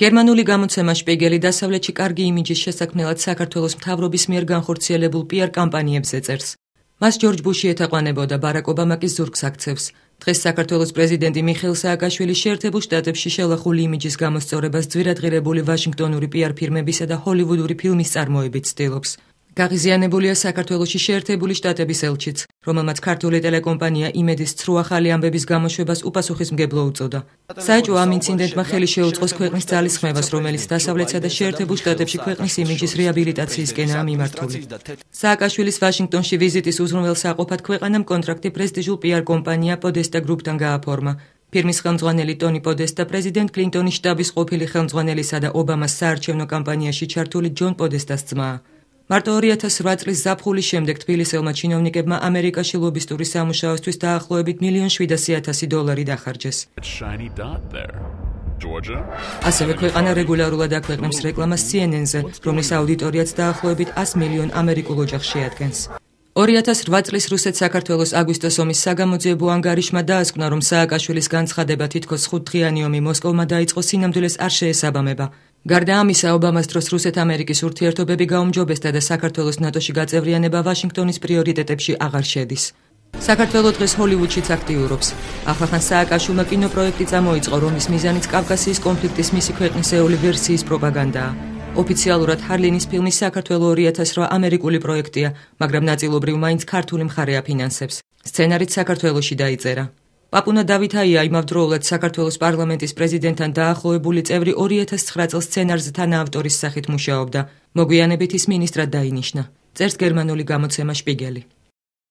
გერმანული გამოცემა შპიგელი დასავლეთში კარგი იმიჯის შესაქმნელად საქართველოს მთავრობის მიერ განხორციელებულ პიარ კამპანიებზე წერს. მას ჯორჯ ბუში ეთაყვანებოდა ბარაკ ობამაკის ზურგს აქცევს. დღეს საქართველოს პრეზიდენტი მიხეილ სააკაშვილი შეერთებულ შტატებში შელახული იმიჯის გამოსწორებას ძვირადღირებული ვაშინგტონური პიარ ფირმებისა და ჰოლივუდური ფილმის წარმოებით ცდილობს. გაღიზიანებულია საქართველოსი შეერთებული შტატების ელჩიც, რომელმაც ქართული ტელეკომპანია იმედის ცრუ ახალი ამბების გამოშვებას უპასუხისმგებლო უწოდა. საეჭვო ამ ინციდენტმა ხელი შეუწყოს ქვეყნის ძალისხმევას, რომელიც დასავლეთსა და შეერთებულ შტატებში ქვეყნის იმიჯის რეაბილიტაციისკენაა მიმართული. სააკაშვილის ვაშინგტონში ვიზიტის უზრუნველსაყოფად ქვეყანამ კონტრაქტი პრესტიჟულ პიარ კომპანია პოდესტა გრუპთან გააფორმა. ფირმის ხელმძღვანელი ტონი პოდესტა პრეზიდენტ კლინტონის შტაბის ყოფილი ხელმძღვანელისა და ობამას საარჩევნო კამპანიაში ჩართული ჯონ პოდესტას ძმაა. მარტო 2008 წლის ზაფხულის შემდეგ თბილისელმა ჩინოვნიკებმა ამერიკაში ლობისტური სამუშაოსთვის დაახლოებით 1.700.000 დოლარი დახარჯეს. ასევე ქვეყანა რეგულარულად აქვეყნებს რეკლამას CNN-ზე, რომლის აუდიტორიაც დაახლოებით 100 მილიონ ამერიკულ ოჯახს შეადგენს. 2008 წლის რუსეთ-საქართველოს აგვისტოს ომის საგამოძიებო ანგარიშმა დაასკვნა, რომ სააკაშვილის განცხადება თითქოს 5 დღიანი ომი მოსკოვმა დაიწყო სინამდვილეს არ შეესაბამება. გარდა ამისა, ობამას დროს რუსეთ-ამერიკის ურთიერთობები გაუმჯობესდა და საქართველოს ნატოში გაწევრიანება ვაშინგტონის პრიორიტეტებში აღარ შედის. საქართველოს დღეს ჰოლივუდშიც აქტიურობს. ახახან სააკაშვილმა კინოპროექტი წამოიწყო, რომლის მიზანიც კავკასიის კონფლიქტის მისი ქვეყნისეული ვერსიის პროპაგანდაა. ოფიციალურად ჰარლინის ფილმი საქართველოს 2008 ამერიკული პროექტია, მაგრამ ნაწილობრივ მაინც ქართული მხარე აფინანსებს. სცენარიც საქართველოსში დაიწერა. პაპუნა დავითაია იმავდროულად საქართველოს პარლამენტის პრეზიდენტთან დაახლოებული წევრი 2009 წელს სცენარზე თანაავტორის სახით მუშაობდა. მოგვიანებით ის მინისტრად დაინიშნა. წერს გერმანული გამოცემა შპიგელი.